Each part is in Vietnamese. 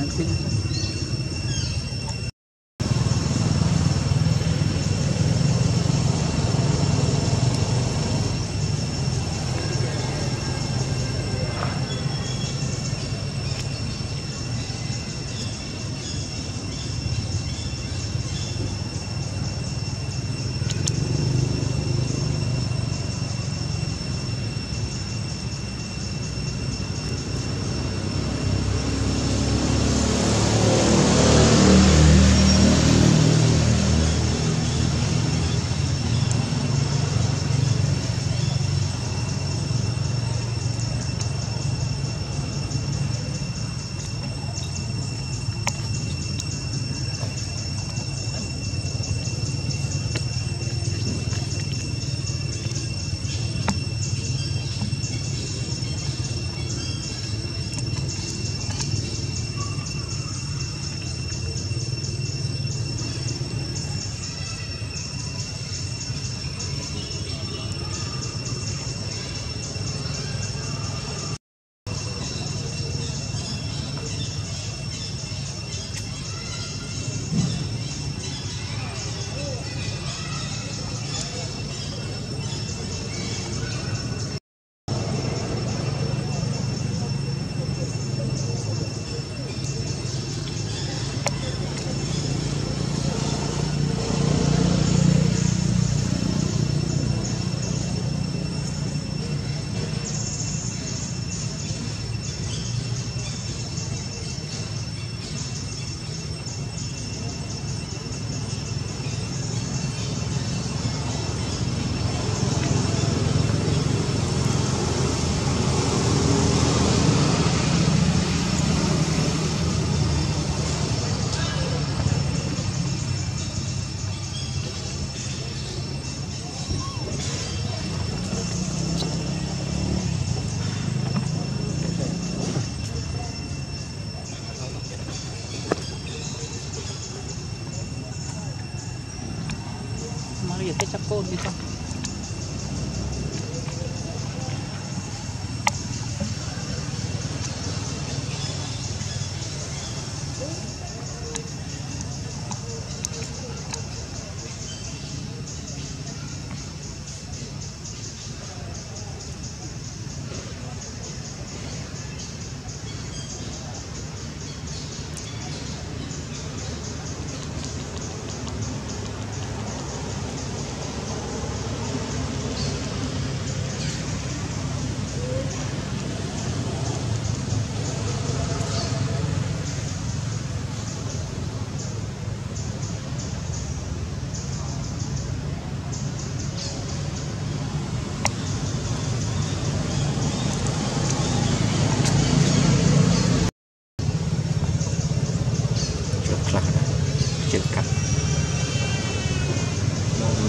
Maria cái chắc côn đi không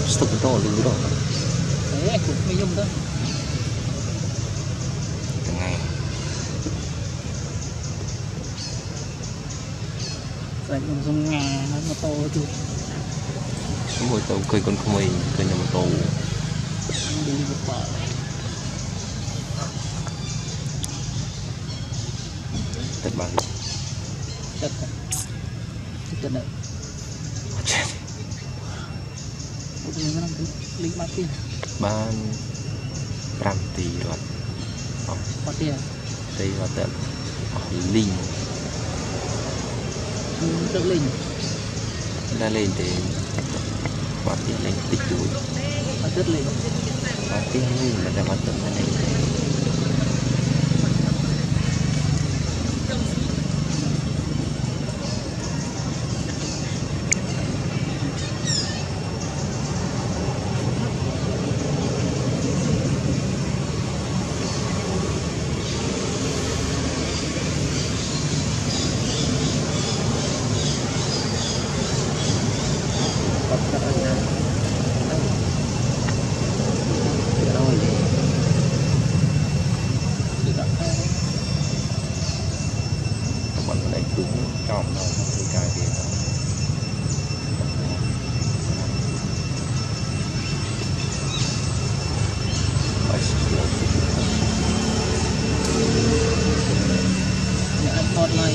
stop to lư đó Đấy anh cũng mới dùng thôi. Từng ngày Phải dùng dùng ngà nó mà to chút số mỗi tàu cây con không mình cây nhà một tàu Đi một bờ. Tất bằng Chất Chất này chết Một người nó đang lính bát tiền បាន5ទីរត់ Bát tiền ទីរត់ទៅអស់លីង Được lính តែលេងទេបាត់ទីលេងតិចតួច Bát chất lính បាត់ទីលេងមិនតែបាត់ទៅតែនេះ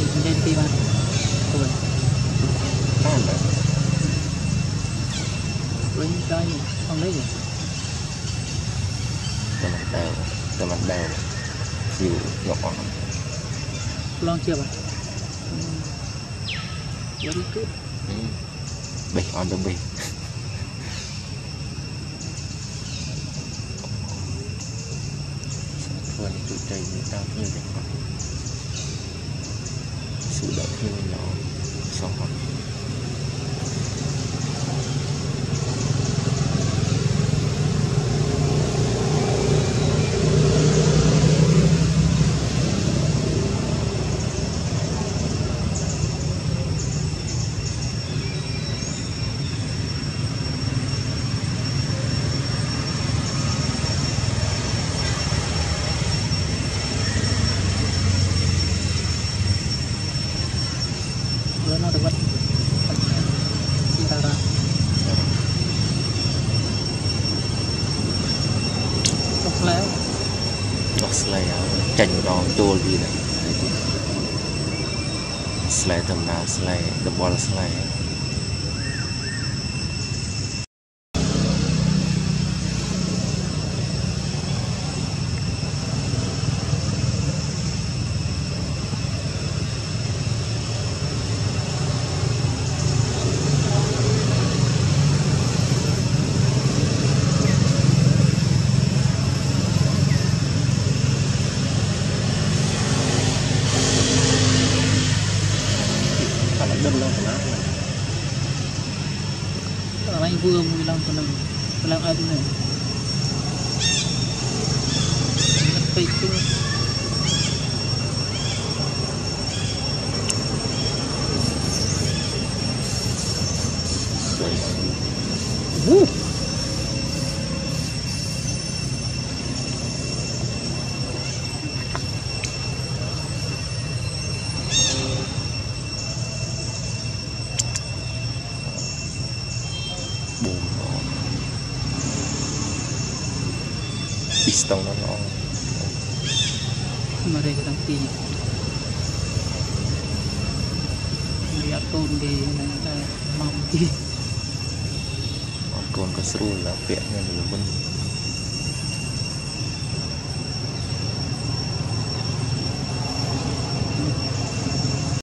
Để anh thôi, lên kia mà cái không lấy gì tầm mặt đào tầm mặt đào chịu nhỏ lon chưa vậy very good ừ. bịch on the bịch vừa tụi trời như tao như thế 数的配料表上好 ចាញ់ម្ដងចូលវាដែរស្លែដំណើរស្លែដបល់ស្លែ lang pala ako. Wala, may buga mo lang ito ng walang atin na. At pa ito pistão na mão. Mari kita tanya. Mari aku di mana mampi. Aku akan keseru lah pihaknya dulu pun.